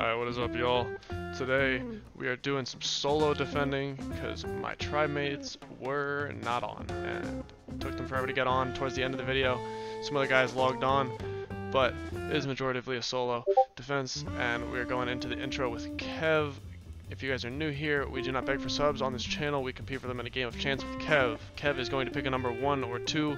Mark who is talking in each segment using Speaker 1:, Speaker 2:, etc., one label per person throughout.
Speaker 1: Alright, what is up y'all? Today we are doing some solo defending because my tribe mates were not on and took them forever to get on towards the end of the video. Some other guys logged on, but it is majoritively a solo defense and we're going into the intro with Kev. If you guys are new here, we do not beg for subs on this channel. We compete for them in a game of chance with Kev. Kev is going to pick a number one or two.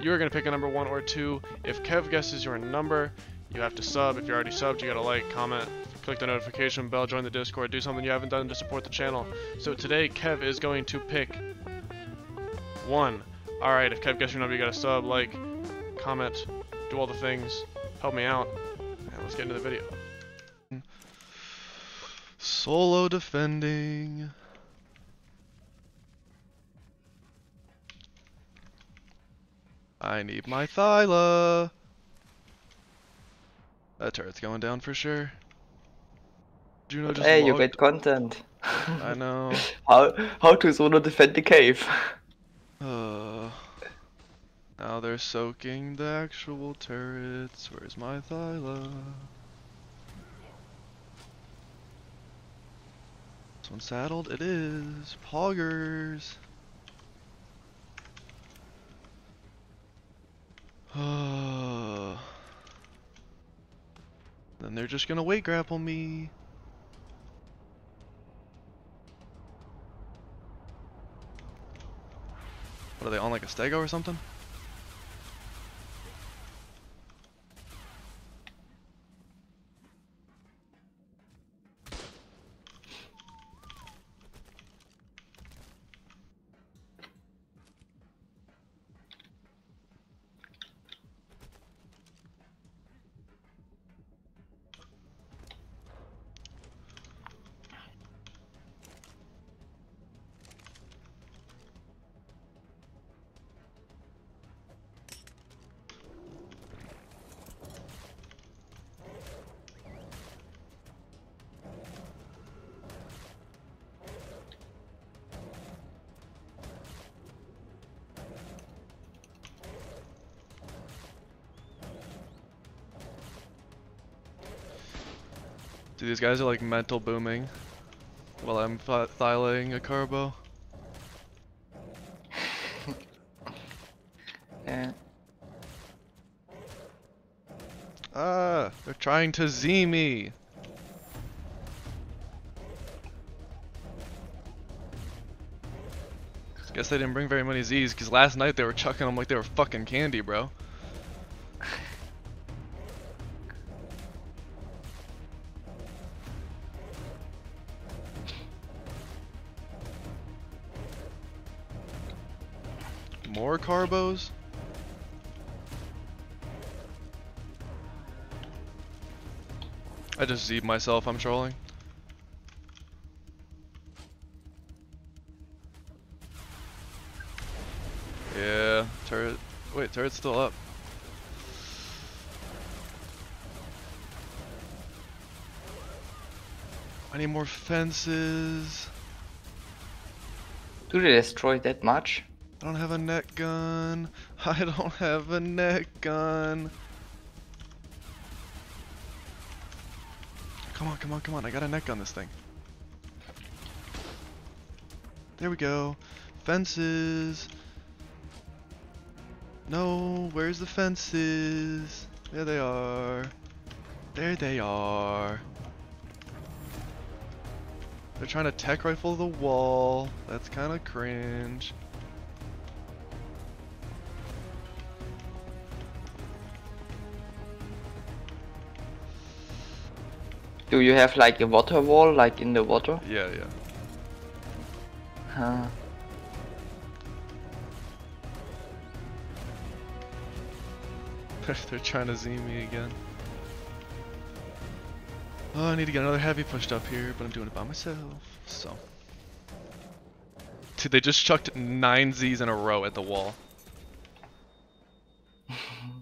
Speaker 1: You're going to pick a number one or two. If Kev guesses your number, you have to sub. If you're already subbed, you gotta like, comment, click the notification bell, join the Discord, do something you haven't done to support the channel. So today, Kev is going to pick one. Alright, if Kev gets your number, you gotta sub, like, comment, do all the things, help me out, and let's get into the video. Solo defending. I need my Thyla. That turret's going down for sure. Just
Speaker 2: Hey, you get content.
Speaker 1: I know.
Speaker 2: how how to solo defend the cave?
Speaker 1: Uh, now they're soaking the actual turrets. Where's my Thyla? This one saddled? It is. Poggers. Then they're just gonna weight grapple me. What are they on like a stego or something? Dude, these guys are like mental booming while I'm th thylaing a carbo.
Speaker 2: Yeah.
Speaker 1: Ah, they're trying to Z me. Guess they didn't bring very many Z's because last night they were chucking them like they were fucking candy, bro. More carbos? I just Z'd myself, I'm trolling. Yeah, turret. Wait, turret's still up. I need more fences.
Speaker 2: Do they destroy that much?
Speaker 1: I don't have a net gun. I don't have a net gun. Come on, come on, come on. I got a net gun this thing. There we go. Fences. No, where's the fences? There they are. There they are. They're trying to tek rifle the wall. That's kind of cringe.
Speaker 2: Do you have like a water wall, like in the water?
Speaker 1: Yeah, yeah.
Speaker 2: Huh.
Speaker 1: They're trying to Z me again. Oh, I need to get another heavy pushed up here, but I'm doing it by myself, so. Dude, they just chucked nine Z's in a row at the wall.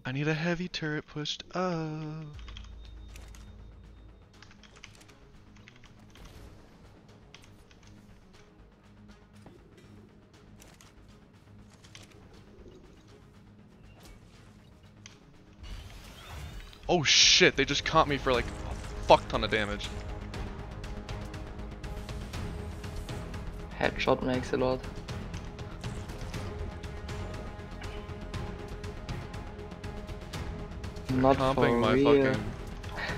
Speaker 1: I need a heavy turret pushed up. Oh shit, they just caught me for like a fuck ton of damage.
Speaker 2: Headshot makes a lot. Not for
Speaker 1: my
Speaker 2: real.
Speaker 1: fucking.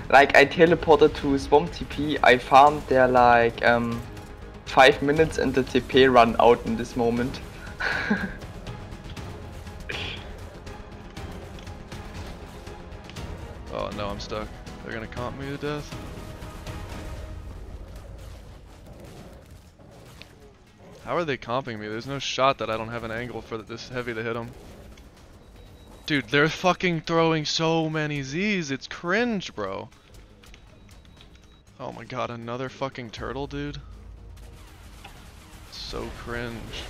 Speaker 2: Like I teleported to Swamp TP, I farmed there like um five minutes and the TP run out in this moment.
Speaker 1: Oh no, I'm stuck. They're gonna comp me to death. How are they comping me? There's no shot that I don't have an angle for this heavy to hit them. Dude, they're fucking throwing so many Z's. It's cringe, bro. Oh my god, another fucking turtle, dude. So cringe.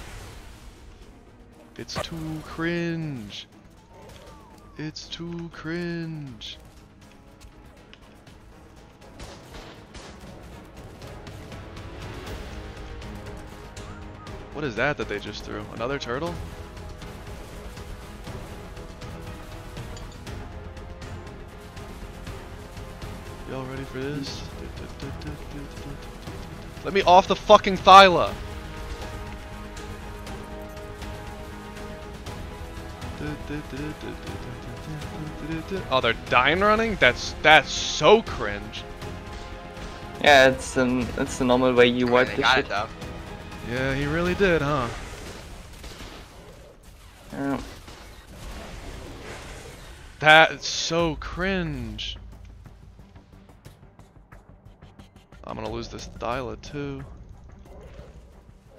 Speaker 1: It's too cringe. It's too cringe. What is that that they just threw? Another turtle? Y'all ready for this? Let me off the fucking Thyla! Oh, they're dying running? That's that's so cringe.
Speaker 2: yeah, it's an it's the normal way you wipe
Speaker 3: they
Speaker 2: this shit.
Speaker 3: it.
Speaker 1: Yeah, he really did, huh?
Speaker 2: Yeah.
Speaker 1: That's so cringe. I'm gonna lose this Thyla too.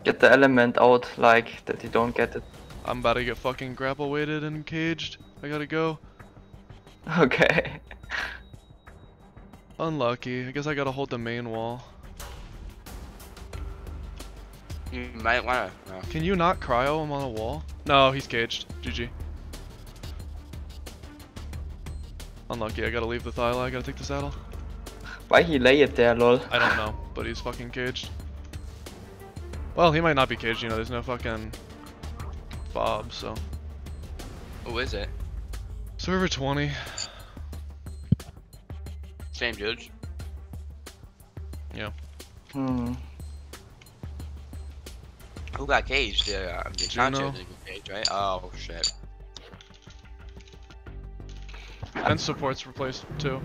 Speaker 2: Get the element out, like that you don't get it.
Speaker 1: I'm about to get fucking grapple weighted and caged. I gotta go.
Speaker 2: Okay.
Speaker 1: Unlucky. I guess I gotta hold the main wall.
Speaker 3: You might wanna. No.
Speaker 1: Can you not cryo him on a wall? No, he's caged. GG. Unlucky. I gotta leave the Thyla. I gotta take the saddle.
Speaker 2: Why he lay it there, lol?
Speaker 1: I don't know, but he's fucking caged. Well, he might not be caged, you know, there's no fucking fob, so.
Speaker 3: Who is it?
Speaker 1: Server 20.
Speaker 3: Same dude.
Speaker 1: Yeah.
Speaker 2: Hmm.
Speaker 3: Who got caged? Uh, the
Speaker 1: Juno.
Speaker 3: Concho did get caged, right? Oh shit.
Speaker 1: And support's replaced too.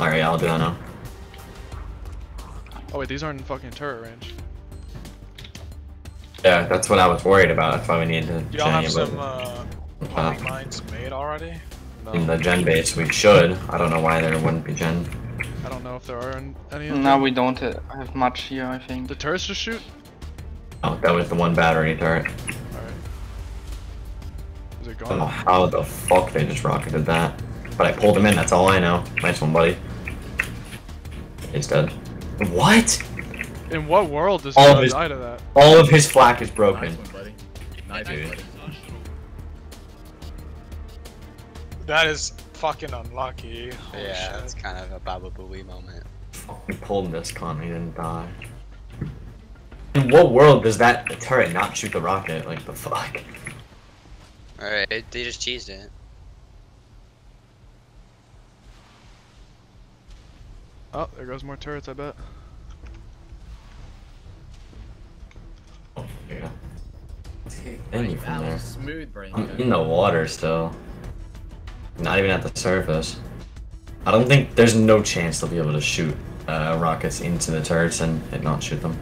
Speaker 4: Alright, I'll do that now.
Speaker 1: Oh wait, these aren't in fucking turret range.
Speaker 4: Yeah, that's what I was worried about. If I would need to
Speaker 5: Do y'all have some
Speaker 4: but,
Speaker 5: uh,
Speaker 4: uh,
Speaker 5: mines made already?
Speaker 1: No,
Speaker 4: in the gen base, we should. I don't know why there wouldn't be gen.
Speaker 1: I don't know if there are any. of
Speaker 2: No, we don't uh, have much here, I think.
Speaker 1: The turrets just shoot.
Speaker 4: Oh, that was the one battery turret.
Speaker 1: All right. Is it
Speaker 4: I don't know
Speaker 1: oh,
Speaker 4: how the fuck they just rocketed that. But I pulled him in, that's all I know. Nice one, buddy. He's dead. What?
Speaker 1: In what world does
Speaker 4: All of his-
Speaker 1: die to that?
Speaker 4: All of his flak is broken.
Speaker 6: Nice one, buddy. Nice
Speaker 4: Dude.
Speaker 6: buddy.
Speaker 5: That is fucking unlucky. Holy
Speaker 3: yeah,
Speaker 5: shit.
Speaker 3: that's kind of a Baba Booey moment.
Speaker 4: Fuck, we pulled this con, he didn't die. In what world does that turret not shoot the rocket? Like, the fuck?
Speaker 3: Alright, they just cheesed it.
Speaker 1: Oh, there goes more turrets. I bet.
Speaker 4: Oh, yeah.
Speaker 6: Right,
Speaker 4: Any from there.
Speaker 6: smooth, brain.
Speaker 4: I'm in the water still. Not even at the surface. I don't think there's no chance they'll be able to shoot uh, rockets into the turrets and, and not shoot them.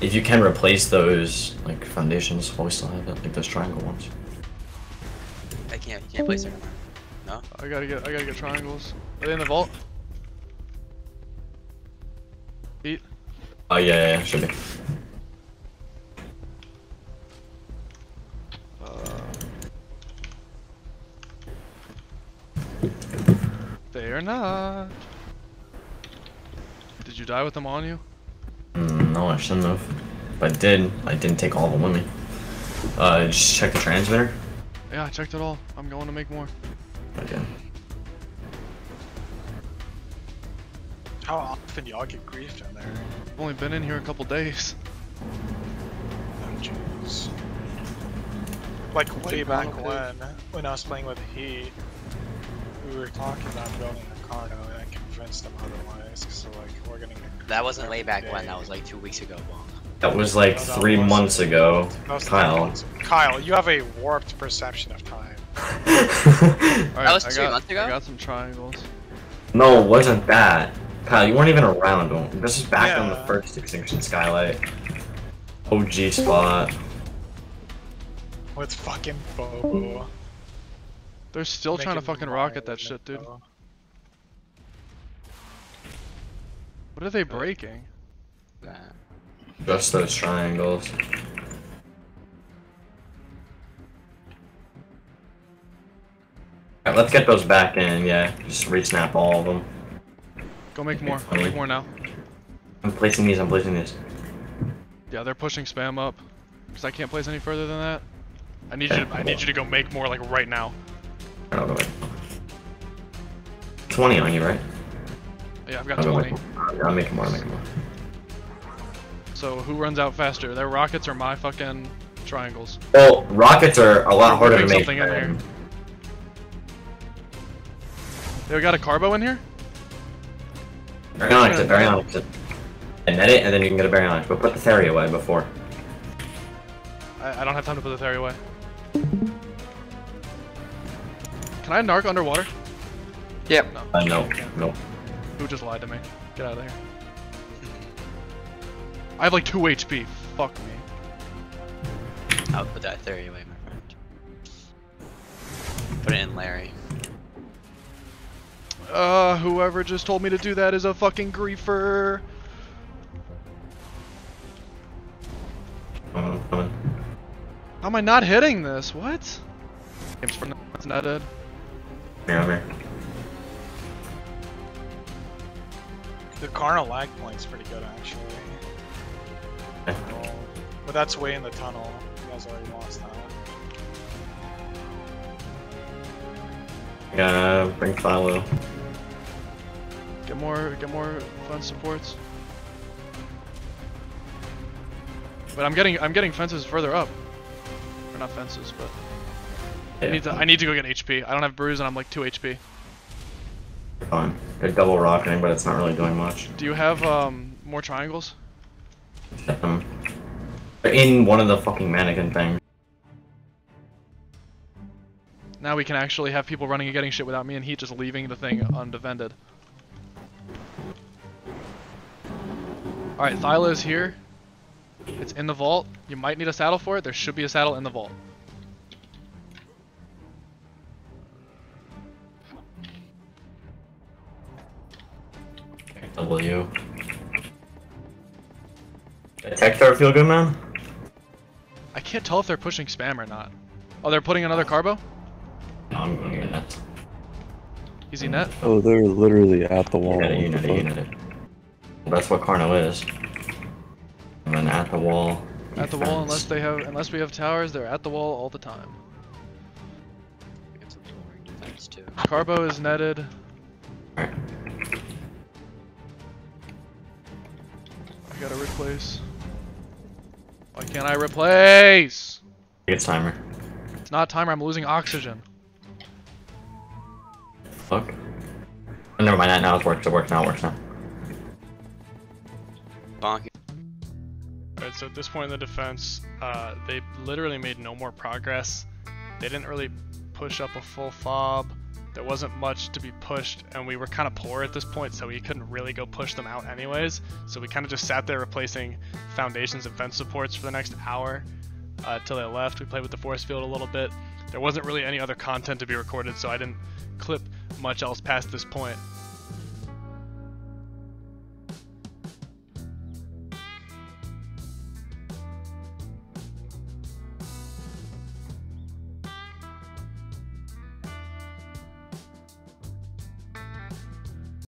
Speaker 4: If you can replace those like foundations while we still have it, like those triangle ones.
Speaker 3: I can't. You can't place them. No.
Speaker 1: I gotta get. I gotta get triangles. Are they in the vault? Eat.
Speaker 4: Oh yeah, yeah, yeah, should be.
Speaker 1: Uh, they are not. Did you die with them on you?
Speaker 4: No, I shouldn't have. But I did, I didn't take all the them with me. Uh, just check the transmitter.
Speaker 1: Yeah, I checked it all. I'm going to make more.
Speaker 4: Okay.
Speaker 5: How often do y'all get griefed down there?
Speaker 1: I've only been in here a couple days.
Speaker 5: Oh jeez. Like way back when, when I was playing with Heat. we were talking about building a car now, and I convinced them otherwise. So like, we're getting.
Speaker 3: That wasn't way back when. That was like two weeks ago. Bonk.
Speaker 4: That was like
Speaker 5: No, that
Speaker 4: three
Speaker 5: was-
Speaker 4: months ago,
Speaker 5: That was
Speaker 4: Kyle.
Speaker 5: Kyle, you have a warped perception of time.
Speaker 1: Alright,
Speaker 3: was
Speaker 1: I
Speaker 3: two
Speaker 1: got,
Speaker 3: months ago?
Speaker 1: I got some triangles.
Speaker 4: no, it wasn't that. Kyle, you weren't even around. This is back on the first Extinction Skylight. OG spot.
Speaker 5: With fucking Bobo.
Speaker 1: They're still trying to fucking rocket that shit, dude. What are they breaking?
Speaker 3: Uh,
Speaker 4: Just those triangles. Alright, let's get those back in, yeah. Just re-snap all of them.
Speaker 1: Go make more. Go make more now.
Speaker 4: I'm placing these, I'm placing these.
Speaker 1: Yeah, they're pushing spam up. Cause I can't place any further than that. I need you. To, I need you to go make more like right now.
Speaker 4: I'll go wait. 20 on you, right?
Speaker 1: Yeah, I've got
Speaker 4: I'll go
Speaker 1: 20.
Speaker 4: wait. I'll make more, I'll make more.
Speaker 1: So who runs out faster? Their rockets or my fucking triangles?
Speaker 4: Well, rockets are a lot harder to make.
Speaker 1: something in
Speaker 4: than-
Speaker 1: They got a carbo in here?
Speaker 4: Baryonyx it, baryonyx it. And net it, and then you can get a baryonyx, but put the theory away before.
Speaker 1: I, I don't have time to put the theory away. Can I narc underwater?
Speaker 2: Yep.
Speaker 1: No.
Speaker 4: Uh, no, no.
Speaker 1: Who just lied to me? Get out of here. I have like 2 HP. Fuck me.
Speaker 3: I'll put that theory away, my friend. Put it in Larry.
Speaker 1: Uh, whoever just told me to do that is a fucking griefer.
Speaker 4: Come on, come on.
Speaker 1: How am I not hitting this? What? Game's for it's not dead.
Speaker 4: Here, I'm
Speaker 5: The carnal lag point's pretty good actually.
Speaker 4: Okay.
Speaker 5: But that's way in the tunnel. You guys already lost that.
Speaker 4: Gotta bring Philo.
Speaker 1: Get more, get more fun supports. But I'm getting, I'm getting fences further up. Or not fences, but I need to, I need to go get HP. I don't have bruise and I'm like 2 HP.
Speaker 4: Fine. They're double rocketing, but it's not really doing much.
Speaker 1: Do you have um more triangles?
Speaker 4: They're in one of the fucking mannequin things.
Speaker 1: Now we can actually have people running and getting shit without me and Heat just leaving the thing undefended. Alright, Thyla is here. It's in the vault. You might need a saddle for it. There should be a saddle in the vault.
Speaker 4: W. Detector feel good, man?
Speaker 1: I can't tell if they're pushing spam or not. Oh, they're putting another carbo?
Speaker 4: No, I'm going to get that.
Speaker 1: Easy net?
Speaker 7: Oh, they're literally at the wall.
Speaker 4: Unit it, unit
Speaker 7: the
Speaker 4: it, unit that's what Carno is. And then at the wall.
Speaker 1: At the wall unless they have unless we have towers, they're at the wall all the time.
Speaker 3: Get some boring defense too.
Speaker 1: Carbo is netted.
Speaker 4: Alright.
Speaker 1: Gotta replace. Why can't I replace?
Speaker 4: It's timer.
Speaker 1: It's not timer, I'm losing oxygen.
Speaker 4: Fuck. Oh, never mind, that now it works, it works now, it works now.
Speaker 3: Bonk.
Speaker 1: Alright, so at this point in the defense, uh, they literally made no more progress. They didn't really push up a full fob. There wasn't much to be pushed, and we were kind of poor at this point, so we couldn't really go push them out anyways. So we kind of just sat there replacing foundations and fence supports for the next hour uh, till they left. We played with the force field a little bit. There wasn't really any other content to be recorded, so I didn't clip much else past this point.